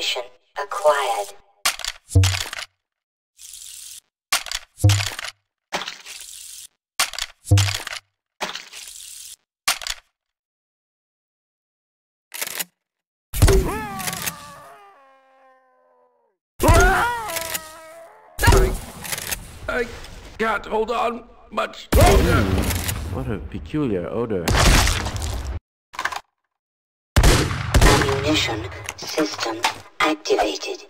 Ammunition acquired. I can't hold on much longer. What a peculiar odor. Ammunition system activated.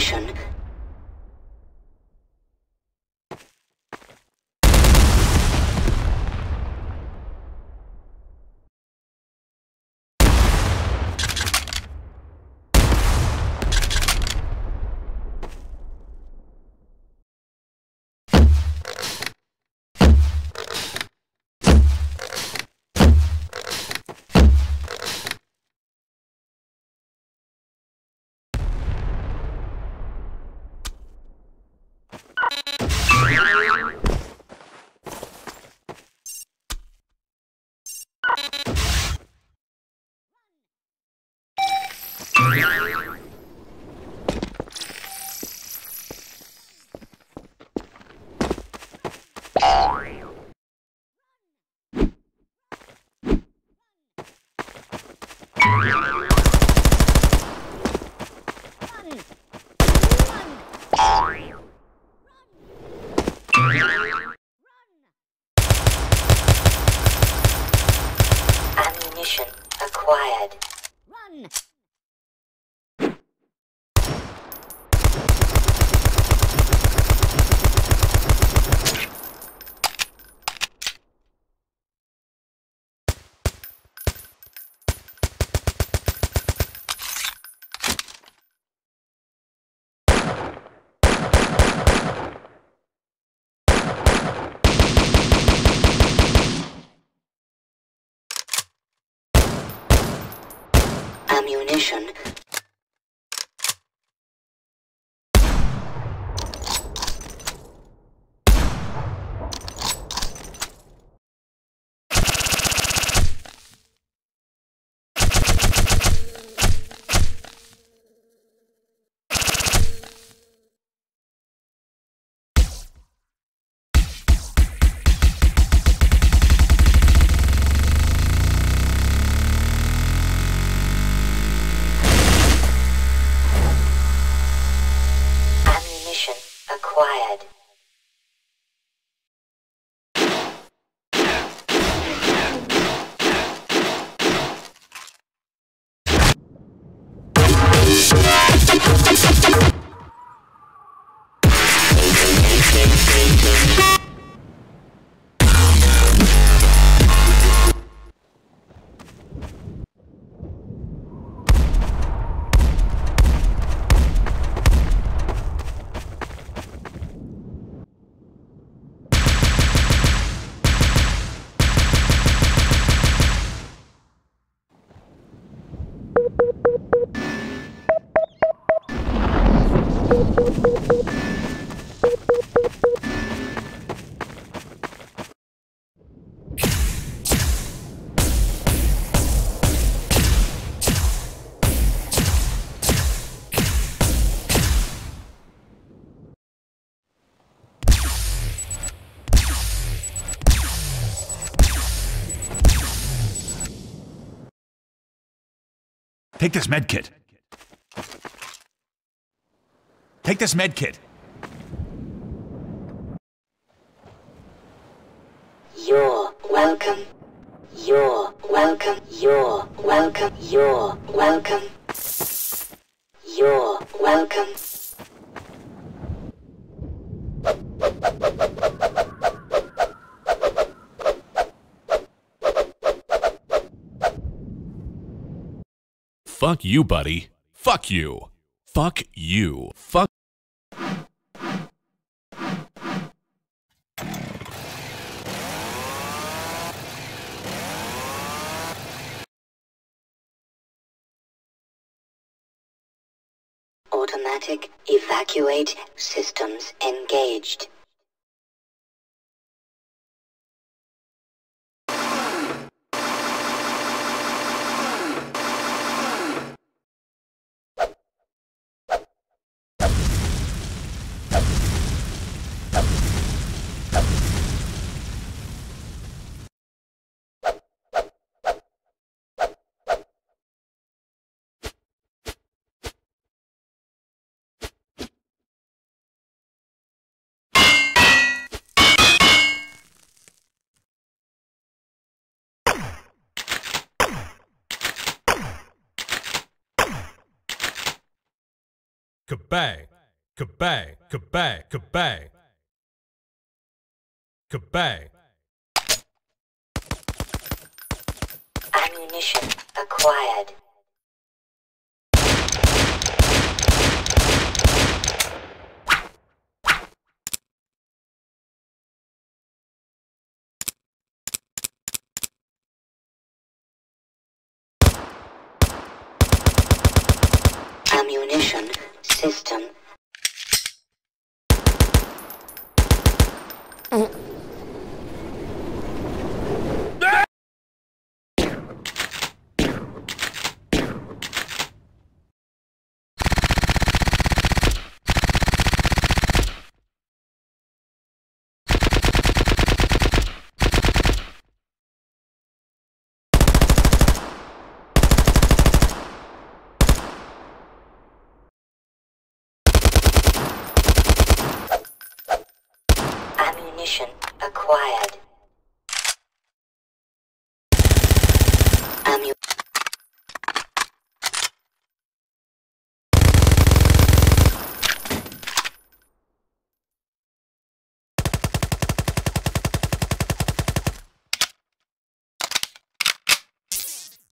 Station Acquired. Run! Ammunition. Take this med kit. Take this med kit. You're welcome. You're welcome. You're welcome. You're welcome. You're welcome. Fuck you, buddy. Fuck you. Fuck you. Fuck. Automatic evacuate systems engaged. Kabang! Kabang! Kabang! Kabang! Kabang! Ammunition acquired. Ammunition system Acquired.